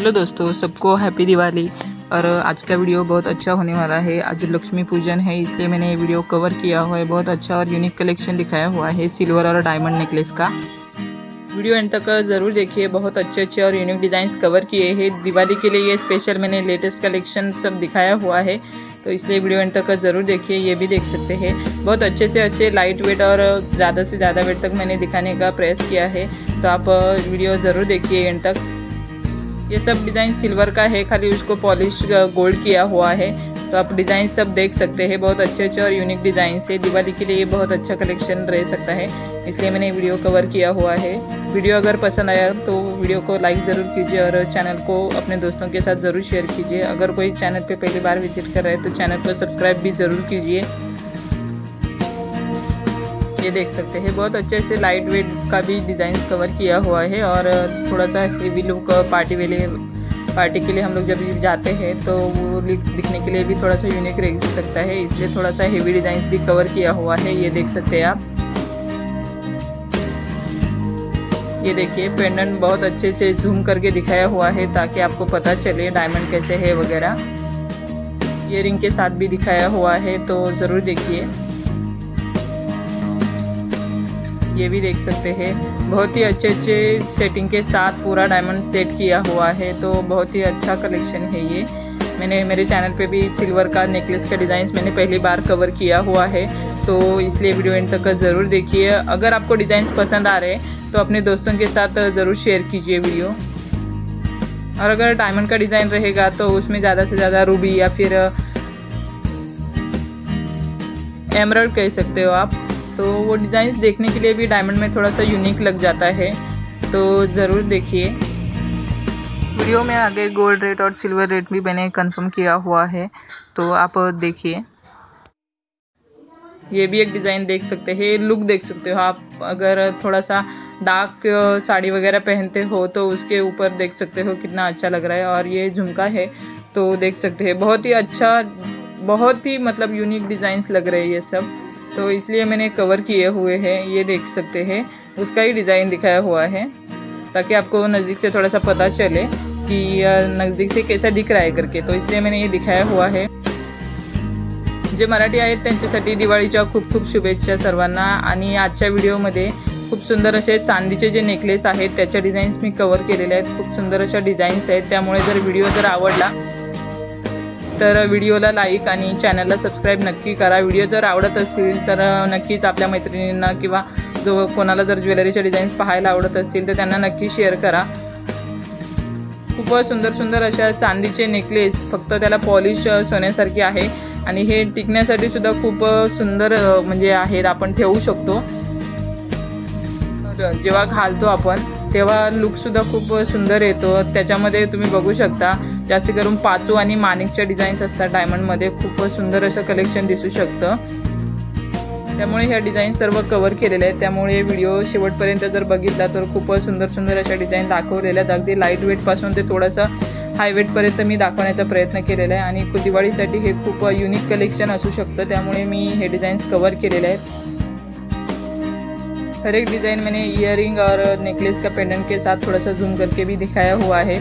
Hello दोस्तों, सबको happy Diwali. और आज का वीडियो बहुत अच्छा होने वाला है। आज लक्ष्मी पूजन है, इसलिए मैंने ये वीडियो कवर किया हुआ है। बहुत अच्छा और यूनिक कलेक्शन दिखाया हुआ है सिल्वर और डायमंड नेकलेस का। वीडियो एंड तक ज़रूर देखिए। बहुत अच्छे अच्छे और यूनिक डिज़ाइन कवर किए हैं। दिवाली के लिए ये स्पेशल मैंने लेटेस्ट कलेक्शन सब दिखाया हुआ है। तो इसलिए वीडियो एंड तक ज़रूर देखिए, ये भी देख सकते हैं। बहुत अच्छे से अच्छे लाइट वेट और ज़्यादा से ज़्यादा वेट तक मैंने दिखाने का प्रयास किया है। तो आप वीडियो ज़रूर देखिए एंड तक। ये सब डिज़ाइन सिल्वर का है, खाली उसको पॉलिश गोल्ड किया हुआ है। तो आप डिज़ाइन सब देख सकते हैं, बहुत अच्छे अच्छे और यूनिक डिज़ाइन है। दिवाली के लिए ये बहुत अच्छा कलेक्शन रह सकता है, इसलिए मैंने वीडियो कवर किया हुआ है। वीडियो अगर पसंद आया तो वीडियो को लाइक ज़रूर कीजिए और चैनल को अपने दोस्तों के साथ ज़रूर शेयर कीजिए। अगर कोई चैनल पे पहली बार विज़िट कर रहे हैं तो चैनल को सब्सक्राइब भी ज़रूर कीजिए। ये देख सकते हैं। बहुत अच्छे से लाइट वेट का भी डिज़ाइन कवर किया हुआ है और थोड़ा सा हेवी लुक पार्टी वेले पार्टी के लिए हम लोग जब जाते हैं तो वो दिखने के लिए भी थोड़ा सा यूनिक रह सकता है। इसलिए थोड़ा सा हेवी डिज़ाइन भी कवर किया हुआ है, ये देख सकते हैं आप। ये देखिए पेंडेंट बहुत अच्छे से जूम करके दिखाया हुआ है ताकि आपको पता चले डायमंड कैसे है वगैरह। रिंग के साथ भी दिखाया हुआ है तो ज़रूर देखिए। ये भी देख सकते हैं। बहुत ही अच्छे अच्छे सेटिंग के साथ पूरा डायमंड सेट किया हुआ है तो बहुत ही अच्छा कलेक्शन है ये। मैंने, मेरे चैनल पे भी सिल्वर का नेकलेस का डिज़ाइन मैंने पहली बार कवर किया हुआ है तो इसलिए वीडियो एंड तक ज़रूर देखिए। अगर आपको डिज़ाइन पसंद आ रहे हैं तो अपने दोस्तों के साथ ज़रूर शेयर कीजिए वीडियो और अगर डायमंड का डिज़ाइन रहेगा तो उसमें ज़्यादा से ज़्यादा रूबी या फिर एमरल्ड कह सकते हो आप। तो वो डिज़ाइंस देखने के लिए भी डायमंड में थोड़ा सा यूनिक लग जाता है। तो ज़रूर देखिए। वीडियो में आगे गोल्ड रेट और सिल्वर रेट भी मैंने कंफर्म किया हुआ है। तो आप देखिए। ये भी एक डिज़ाइन देख सकते हैं लुक देख सकते हो आप। अगर थोड़ा सा डार्क साड़ी वगैरह पहनते हो तो उसके ऊपर देख सकते हो कितना अच्छा लग रहा है और ये झुमका है। तो देख सकते हैं, बहुत ही अच्छा बहुत ही मतलब यूनिक डिज़ाइंस लग रहे हैं ये सब। तो इसलिए मैंने कवर किए हुए हैं ये देख सकते हैं। उसका ही डिज़ाइन दिखाया हुआ है ताकि आपको नज़दीक से थोड़ा सा पता चले कि नज़दीक से कैसा दिख रहा है करके। तो इसलिए मैंने ये दिखाया हुआ है। जे मराठी आहेत त्यांच्यासाठी दिवाळीच्या खूप खूप शुभेच्छा सर्वांना. आणि आजच्या व्हिडिओमध्ये खूप सुंदर असे चांदीचे जे नेकलेस आहेत त्याच्या डिझाईन्स मी कवर केलेले आहेत. खूप सुंदर अशा डिझाईन्स आहेत. त्यामुळे जर व्हिडिओ जर आवडला तर व्हिडिओला लाईक आणि चॅनलला सबस्क्राईब नक्की करा. व्हिडिओ जर आवडत असतील तर नक्कीच आपल्या मैत्रिणींना किंवा जो कोणाला जर ज्वेलरीच्या डिझाईन्स पाहायला आवडत असतील तर त्यांना नक्की शेअर करा. खूपच सुंदर सुंदर अशा चांदीचे नेकलेस फक्त त्याला पॉलिश सोन्यासारखी आहे. आणि हे टिकण्यासाठी सुद्धा खूप सुंदर म्हणजे आहेत आपण ठेवू शकतो. जेव्हा घालतो आपण तेव्हा लुकसुद्धा खूप सुंदर येतो. त्याच्यामध्ये तुम्ही बघू शकता जास्त करून पाचू आणि माणिकच्या डिझाईन्स असतात. डायमंडमध्ये खूप सुंदर असं कलेक्शन दिसू शकतं. त्यामुळे ह्या डिझाईन सर्व कवर केलेले आहेत. त्यामुळे व्हिडिओ शेवटपर्यंत जर बघितला तर खूपच सुंदर सुंदर अशा डिझाईन दाखवलेल्या आहेत. अगदी लाइट वेटपासून ते थोडंसं हाय वेटपर्यंत मी दाखवण्याचा प्रयत्न केलेला आहे. आणि दिवाळीसाठी हे खूप युनिक कलेक्शन असू शकतं. त्यामुळे मी हे डिझाईन्स कवर केलेले आहेत. हर एक डिज़ाइन मैंने इयर और नेकलेस का पेंडेंट के साथ थोड़ा सा जूम करके भी दिखाया हुआ है.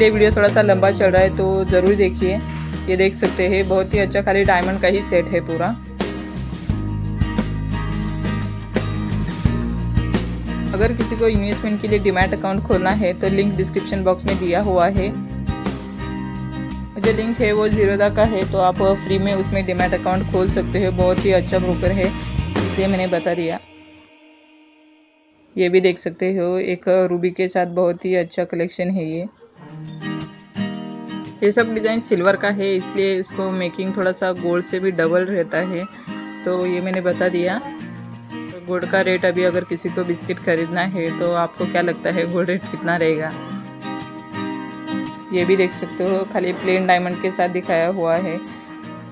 इसलिए वीडियो थोड़ा सा लंबा चल रहा है तो ज़रूर देखिए। ये देख सकते हैं, बहुत ही अच्छा खाली डायमंड का ही सेट है पूरा। अगर किसी को इन्वेस्टमेंट के लिए डिमैट अकाउंट खोलना है तो लिंक डिस्क्रिप्शन बॉक्स में दिया हुआ है। जो लिंक है वो जीरोदा का है तो आप फ्री में उसमें डिमैट अकाउंट खोल सकते हो। बहुत ही अच्छा ब्रोकर है, इसलिए मैंने बता दिया। ये भी देख सकते हो, एक रूबी के साथ बहुत ही अच्छा कलेक्शन है ये। ये सब डिज़ाइन सिल्वर का है, इसलिए इसको मेकिंग थोड़ा सा गोल्ड से भी डबल रहता है। तो ये मैंने बता दिया। तो गोल्ड का रेट अभी अगर किसी को बिस्किट खरीदना है तो आपको क्या लगता है गोल्ड रेट कितना रहेगा? ये भी देख सकते हो, खाली प्लेन डायमंड के साथ दिखाया हुआ है।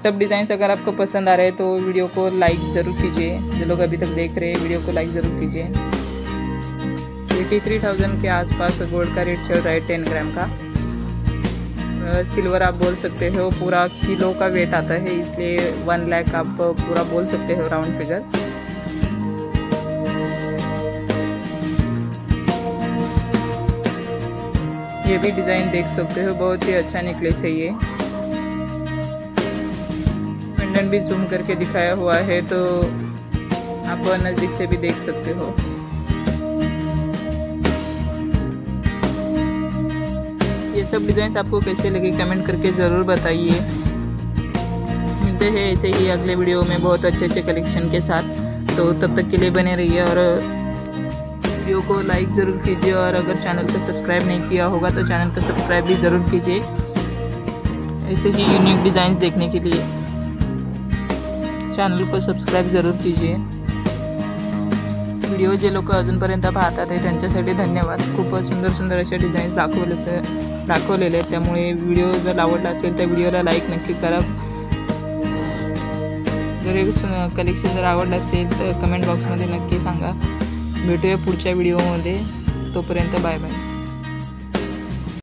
सब डिज़ाइंस अगर आपको पसंद आ रहे हैं तो वीडियो को लाइक ज़रूर कीजिए। जो लोग अभी तक देख रहे हैं वीडियो को लाइक ज़रूर कीजिए। एटी थ्री थाउज़ेंड के आसपास गोल्ड का रेट चल रहा है टेन ग्राम का। सिल्वर आप बोल सकते हो, पूरा किलो का वेट आता है, इसलिए वन लैख आप पूरा बोल सकते हो राउंड फिगर ये भी डिज़ाइन देख सकते हो, बहुत ही अच्छा नेकलेस है ये। पेंडेंट भी जूम करके दिखाया हुआ है तो आप नज़दीक से भी देख सकते हो। सब डिज़ाइन आपको कैसे लगे कमेंट करके ज़रूर बताइए। मिलते हैं ऐसे ही अगले वीडियो में बहुत अच्छे अच्छे कलेक्शन के साथ। तो तब तक के लिए बने रहिए और वीडियो को लाइक ज़रूर कीजिए और अगर चैनल को सब्सक्राइब नहीं किया होगा तो चैनल को सब्सक्राइब भी ज़रूर कीजिए। ऐसे ही यूनिक डिज़ाइंस देखने के लिए। चॅनल को सबस्क्राईब ज़रूर कीजिए। व्हिडिओ जे लोक अजूनपर्यंत पाहतात आहे, त्यांच्यासाठी धन्यवाद. खूप सुंदर सुंदर असे डिझाईन्स दाखवले दाखवलेले आहेत. त्यामुळे व्हिडिओ जर आवडला असेल तर व्हिडिओला लाईक नक्की करा. जर कलेक्शन जर आवडलं असेल तर कमेंट बॉक्समध्ये नक्की सांगा. भेटूया पुढच्या व्हिडिओमध्ये तोपर्यंत बाय बाय